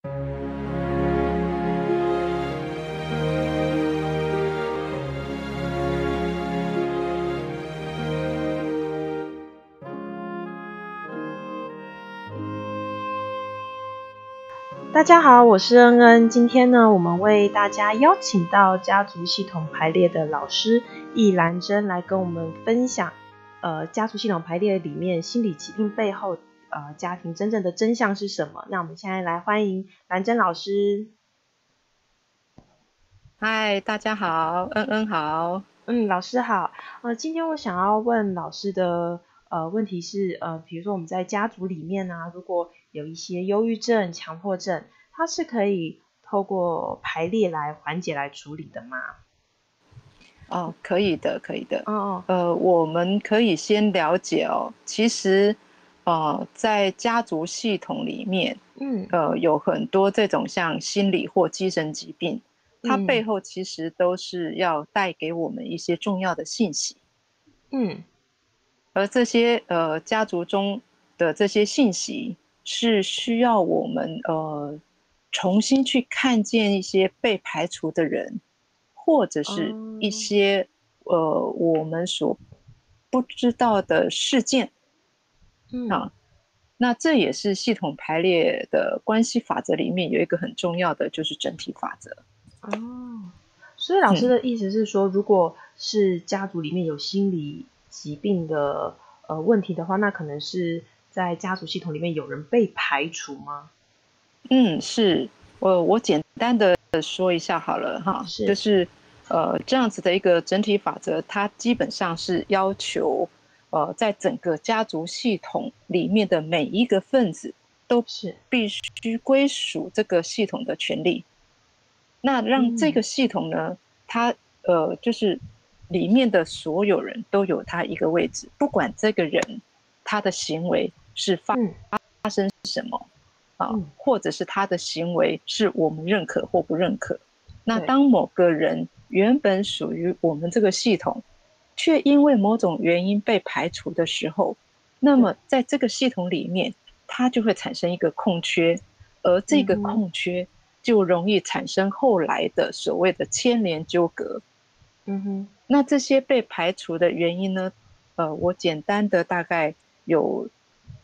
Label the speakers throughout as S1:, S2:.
S1: 大家好，我是恩恩。今天呢，我们为大家邀请到家族系统排列的老师易兰珍来跟我们分享，呃，家族系统排列里面心理疾病背后，呃，家庭真正的真相是什么？那我们现在来欢迎兰珍老师。
S2: 嗨，大家好，恩恩好，
S1: 嗯，老师好。呃，今天我想要问老师的呃问题是，呃，比如说我们在家族里面呢，如果有一些忧郁症、强迫症，它是可以透过排列来缓解、来处理的吗？
S2: 哦，可以的，可以的。哦，呃，我们可以先了解哦，其实，呃，在家族系统里面，嗯，呃，有很多这种像心理或精神疾病，它背后其实都是要带给我们一些重要的信息。嗯，而这些呃家族中的这些信息。是需要我们呃重新去看见一些被排除的人，或者是一些呃我们所不知道的事件，啊，那这也是系统排列的关系法则里面有一个很重要的，就是整体法则。
S1: 哦，所以老师的意思是说，如果是家族里面有心理疾病的呃问题的话，那可能是。在家族系统里面有人被排除吗？
S2: 嗯，是我我简单的说一下好了哈，是就是呃这样子的一个整体法则，它基本上是要求呃在整个家族系统里面的每一个分子都是必须归属这个系统的权利。那让这个系统呢，它呃就是里面的所有人都有他一个位置，不管这个人他的行为。是发发生什么啊，或者是他的行为是我们认可或不认可？那当某个人原本属于我们这个系统，却因为某种原因被排除的时候，那么在这个系统里面，它就会产生一个空缺，而这个空缺就容易产生后来的所谓的牵连纠葛。嗯哼，那这些被排除的原因呢？呃，我简单的大概有。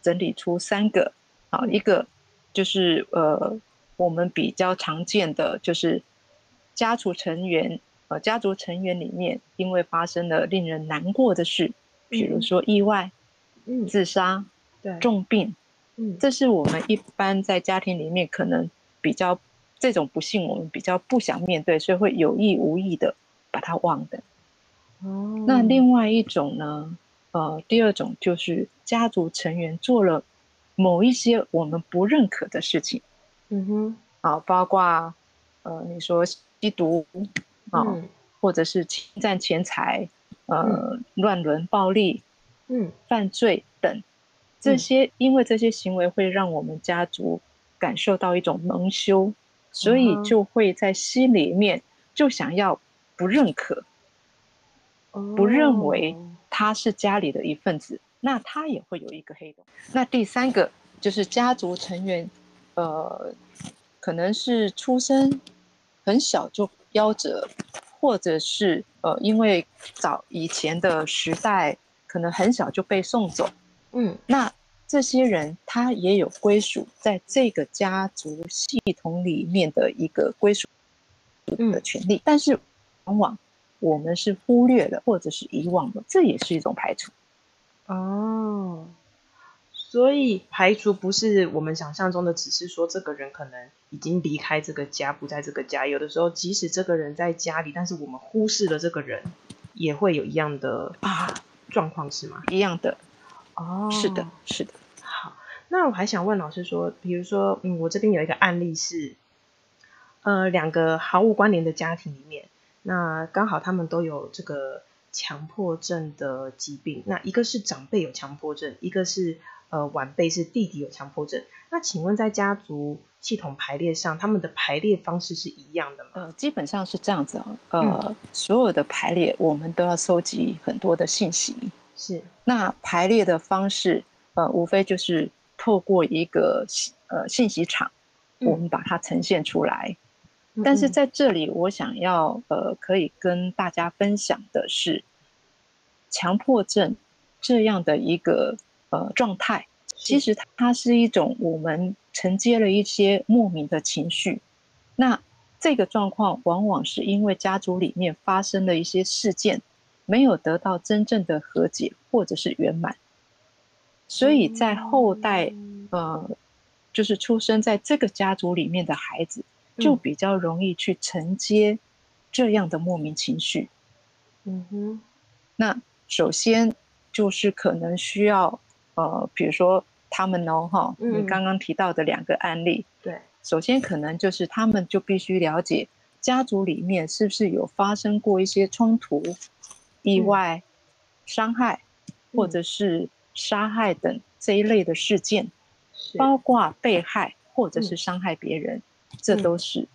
S2: 整理出三个，啊，一个就是呃，我们比较常见的就是家族成员，呃，家族成员里面因为发生了令人难过的事，比如说意外、嗯，自杀、对，重病，嗯，这是我们一般在家庭里面可能比较这种不幸，我们比较不想面对，所以会有意无意的把它忘的。哦，那另外一种呢？呃，第二种就是家族成员做了某一些我们不认可的事情，嗯哼，啊，包括呃，你说吸毒啊，或者是侵占钱财，呃，乱伦、暴力，嗯，犯罪等，这些因为这些行为会让我们家族感受到一种蒙羞，所以就会在心里面就想要不认可，不认为。他是家里的一份子，那他也会有一个黑洞。那第三个就是家族成员，呃，可能是出生很小就夭折，或者是呃，因为早以前的时代可能很小就被送走。嗯，那这些人他也有归属在这个家族系统里面的一个归属的权利，但是往往。我们是忽略了，或者是遗忘了，这也是一种排除。
S1: 哦，所以排除不是我们想象中的，只是说这个人可能已经离开这个家，不在这个家。有的时候，即使这个人在家里，但是我们忽视了这个人，也会有一样的啊状况，是吗？
S2: 一样的。哦，是的，是的。
S1: 好，那我还想问老师说，比如说，嗯，我这边有一个案例是，呃，两个毫无关联的家庭里面。那刚好他们都有这个强迫症的疾病，那一个是长辈有强迫症，一个是呃晚辈是弟弟有强迫症。那请问在家族系统排列上，他们的排列方式是一样的吗？
S2: 呃，基本上是这样子哦。呃，所有的排列我们都要收集很多的信息。
S1: 是。
S2: 那排列的方式，呃，无非就是透过一个呃信息场，我们把它呈现出来。但是在这里，我想要呃，可以跟大家分享的是，强迫症这样的一个呃状态，其实它是一种我们承接了一些莫名的情绪。那这个状况往往是因为家族里面发生了一些事件，没有得到真正的和解或者是圆满，所以在后代呃，就是出生在这个家族里面的孩子。就比较容易去承接这样的莫名情绪。嗯哼，那首先就是可能需要呃，比如说他们哦哈，你刚刚提到的两个案例，
S1: 对，
S2: 首先可能就是他们就必须了解家族里面是不是有发生过一些冲突、意外、伤害或者是杀害等这一类的事件，包括被害或者是伤害别人。这都是，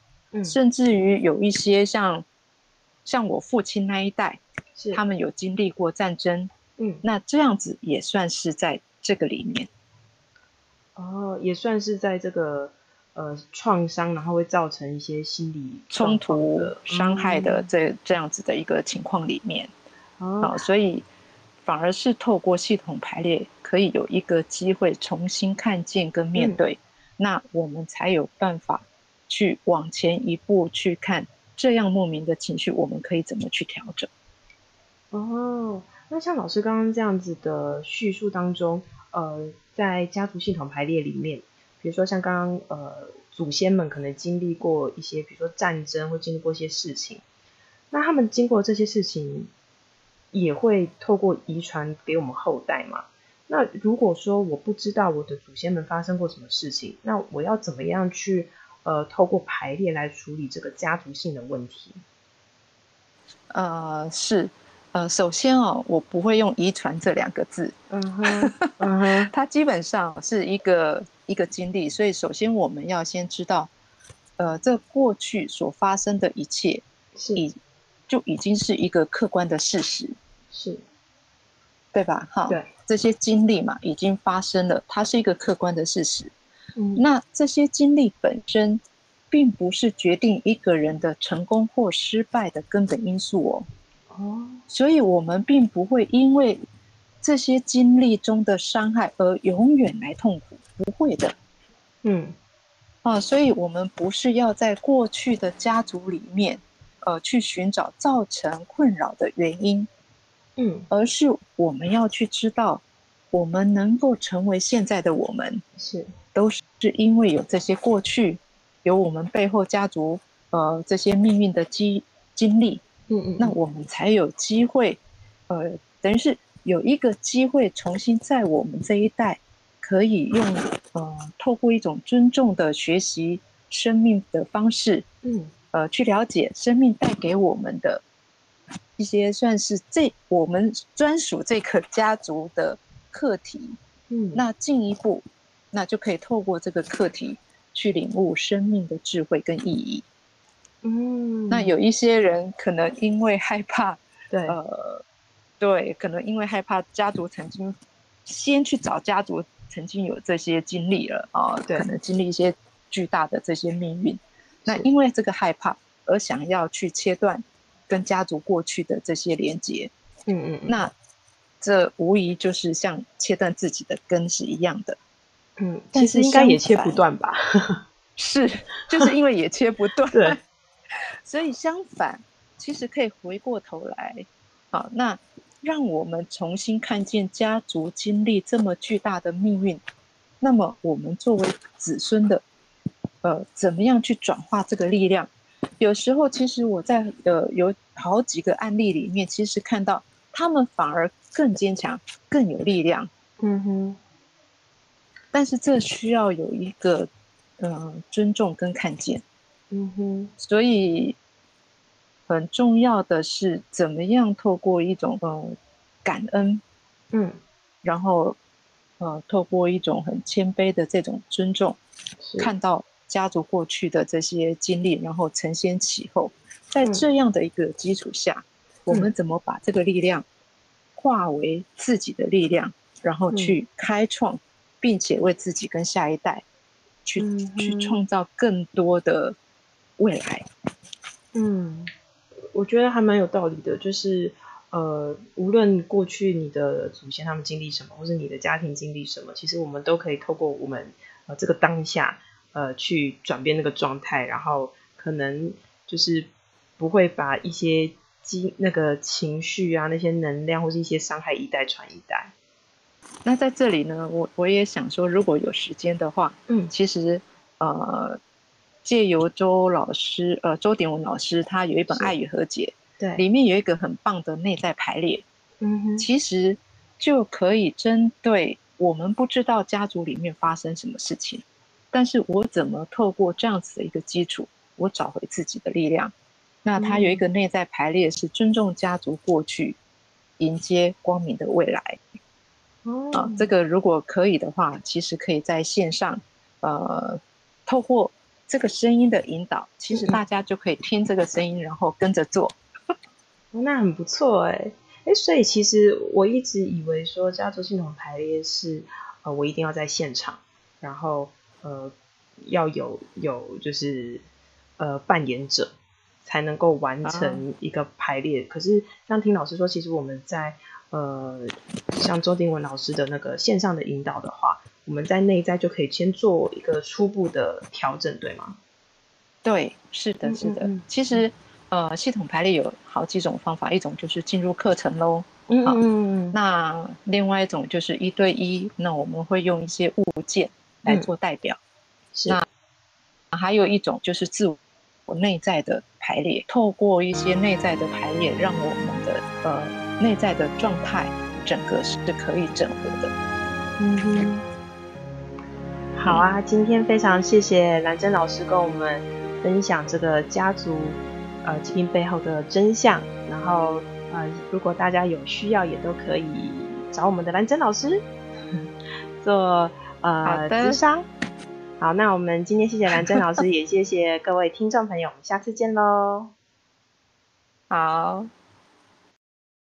S2: 甚至于有一些像，像我父亲那一代，他们有经历过战争，嗯，那这样子也算是在这个里面，
S1: 哦，也算是在这个呃创伤，然后会造成一些心理
S2: 冲突、伤害的这这样子的一个情况里面，哦，所以反而是透过系统排列，可以有一个机会重新看见跟面对，那我们才有办法。去往前一步去看这样莫名的情绪，我们可以怎么去调整？
S1: 哦，那像老师刚刚这样子的叙述当中，呃，在家族系统排列里面，比如说像刚刚呃祖先们可能经历过一些，比如说战争，或经历过一些事情，那他们经过这些事情，也会透过遗传给我们后代嘛？那如果说我不知道我的祖先们发生过什么事情，那我要怎么样去？呃，透过排列来处理这个家族性的问题。
S2: 呃，是，呃，首先哦，我不会用遗传这两个字。嗯哼，嗯哼，它基本上是一个一个经历，所以首先我们要先知道，呃，这过去所发生的一切，是已就已经是一个客观的事实，
S1: 是，
S2: 对吧？哈，
S1: 对，
S2: 这些经历嘛，已经发生了，它是一个客观的事实。那这些经历本身，并不是决定一个人的成功或失败的根本因素哦。哦，所以我们并不会因为这些经历中的伤害而永远来痛苦，不会的。嗯，啊，所以我们不是要在过去的家族里面，呃，去寻找造成困扰的原因。嗯，而是我们要去知道，我们能够成为现在的我们
S1: 是。
S2: 都是因为有这些过去，有我们背后家族呃这些命运的经经历，嗯嗯，那我们才有机会，呃，等于是有一个机会重新在我们这一代，可以用呃透过一种尊重的学习生命的方式，嗯，呃，去了解生命带给我们的一些算是这我们专属这个家族的课题，嗯，那进一步。那就可以透过这个课题去领悟生命的智慧跟意义。嗯，那有一些人可能因为害怕，
S1: 对，
S2: 呃，对，可能因为害怕家族曾经先去找家族曾经有这些经历了啊，对，可能经历一些巨大的这些命运。那因为这个害怕而想要去切断跟家族过去的这些连接。嗯嗯，那这无疑就是像切断自己的根是一样的。
S1: 嗯，其实应该也切不断吧？
S2: 是，就是因为也切不断，
S1: 对，
S2: 所以相反，其实可以回过头来，好，那让我们重新看见家族经历这么巨大的命运，那么我们作为子孙的，呃，怎么样去转化这个力量？有时候，其实我在呃有好几个案例里面，其实看到他们反而更坚强，更有力量。嗯哼。但是这需要有一个，呃，尊重跟看见，嗯哼，所以很重要的是怎么样透过一种呃感恩，嗯，然后呃透过一种很谦卑的这种尊重，看到家族过去的这些经历，然后承先启后，在这样的一个基础下，我们怎么把这个力量化为自己的力量，然后去开创。并且为自己跟下一代去去创造更多的未来。
S1: 嗯，我觉得还蛮有道理的，就是呃，无论过去你的祖先他们经历什么，或是你的家庭经历什么，其实我们都可以透过我们呃这个当下呃去转变那个状态，然后可能就是不会把一些经那个情绪啊、那些能量或是一些伤害一代传一代。
S2: 那在这里呢，我我也想说，如果有时间的话，
S1: 嗯，
S2: 其实呃。借由周老师，呃，周鼎文老师，他有一本《爱与和解》，
S1: 对，
S2: 里面有一个很棒的内在排列，
S1: 嗯哼，
S2: 其实就可以针对我们不知道家族里面发生什么事情，但是我怎么透过这样子的一个基础，我找回自己的力量。那他有一个内在排列是尊重家族过去，迎接光明的未来。
S1: 哦，
S2: 啊，这个如果可以的话，其实可以在线上，呃，透过。这个声音的引导，其实大家就可以听这个声音，然后跟着做。
S1: 那很不错哎哎，所以其实我一直以为说家族系统排列是呃，我一定要在现场，然后呃要有有就是呃扮演者才能够完成一个排列。可是像听老师说，其实我们在呃像周定文老师的那个线上的引导的话。我们在内在就可以先做一个初步的调整，对吗？
S2: 对，是的，是的。其实，呃，系统排列有好几种方法，一种就是进入课程喽。
S1: 嗯嗯嗯。
S2: 那另外一种就是一对一，那我们会用一些物件来做代表。
S1: 是。
S2: 那还有一种就是自我内在的排列，透过一些内在的排列，让我们的呃内在的状态整个是可以整合的。
S1: 嗯哼。好啊，今天非常谢谢兰珍老师跟我们分享这个家族呃疾病背后的真相。然后呃，如果大家有需要，也都可以找我们的兰珍老师做呃咨商。好，那我们今天谢谢兰珍老师，也谢谢各位听众朋友，我们下次见喽。
S2: 好。